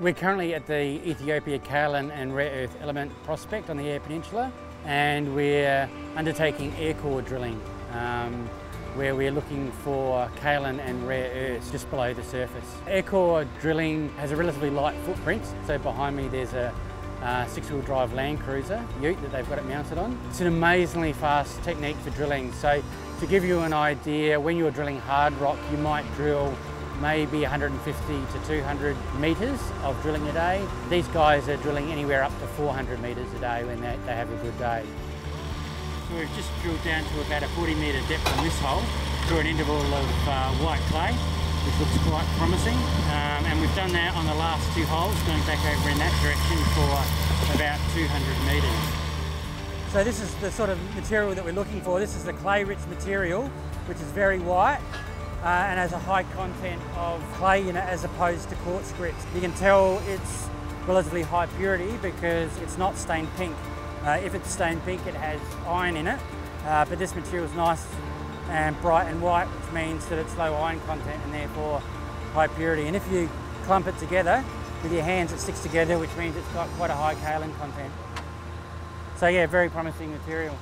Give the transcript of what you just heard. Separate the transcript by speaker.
Speaker 1: We're currently at the Ethiopia kaolin and rare earth element prospect on the Eyre Peninsula and we're undertaking air core drilling um, where we're looking for kaolin and rare earths just below the surface. Air core drilling has a relatively light footprint so behind me there's a uh, six-wheel drive Land Cruiser ute that they've got it mounted on. It's an amazingly fast technique for drilling so to give you an idea when you're drilling hard rock you might drill maybe 150 to 200 metres of drilling a day. These guys are drilling anywhere up to 400 metres a day when they, they have a good day. So we've just drilled down to about a 40 metre depth on this hole through an interval of uh, white clay which looks quite promising um, and we've done that on the last two holes going back over in that direction for about 200 metres. So this is the sort of material that we're looking for. This is the clay rich material which is very white uh, and has a high content of clay in it as opposed to quartz grit. You can tell it's relatively high purity because it's not stained pink. Uh, if it's stained pink it has iron in it, uh, but this material is nice and bright and white which means that it's low iron content and therefore high purity. And if you clump it together with your hands it sticks together which means it's got quite a high kaolin content. So yeah, very promising material.